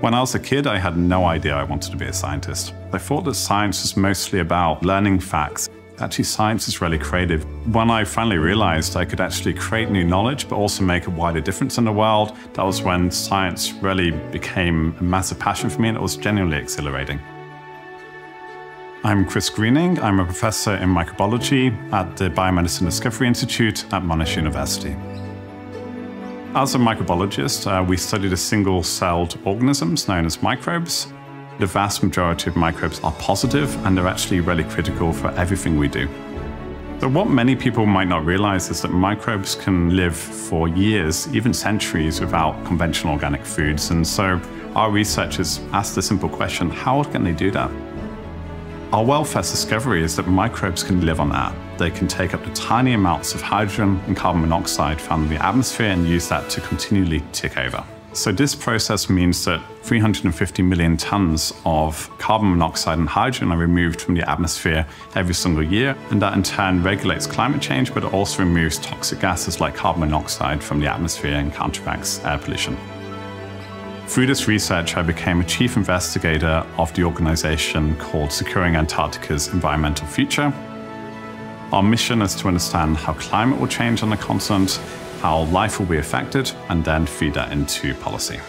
When I was a kid, I had no idea I wanted to be a scientist. I thought that science was mostly about learning facts. Actually, science is really creative. When I finally realized I could actually create new knowledge, but also make a wider difference in the world, that was when science really became a massive passion for me and it was genuinely exhilarating. I'm Chris Greening. I'm a professor in microbiology at the Biomedicine Discovery Institute at Monash University. As a microbiologist, uh, we study the single-celled organisms known as microbes. The vast majority of microbes are positive and they're actually really critical for everything we do. So what many people might not realize is that microbes can live for years, even centuries, without conventional organic foods. And so our researchers asked the simple question, how can they do that? Our well-first discovery is that microbes can live on air. They can take up to tiny amounts of hydrogen and carbon monoxide found in the atmosphere and use that to continually tick over. So this process means that 350 million tons of carbon monoxide and hydrogen are removed from the atmosphere every single year, and that in turn regulates climate change, but also removes toxic gases like carbon monoxide from the atmosphere and counteracts air pollution. Through this research, I became a chief investigator of the organization called Securing Antarctica's Environmental Future. Our mission is to understand how climate will change on the continent, how life will be affected, and then feed that into policy.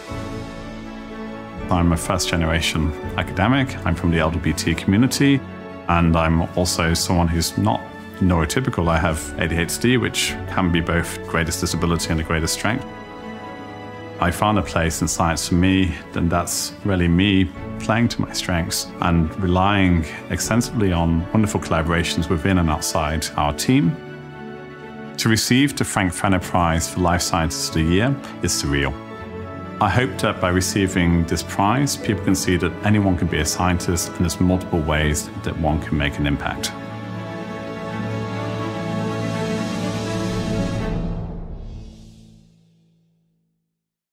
I'm a first generation academic. I'm from the LGBT community, and I'm also someone who's not neurotypical. I have ADHD, which can be both greatest disability and the greatest strength. I found a place in science for me, and that's really me playing to my strengths and relying extensively on wonderful collaborations within and outside our team. To receive the Frank Fenner Prize for Life Sciences of the Year is surreal. I hope that by receiving this prize, people can see that anyone can be a scientist and there's multiple ways that one can make an impact.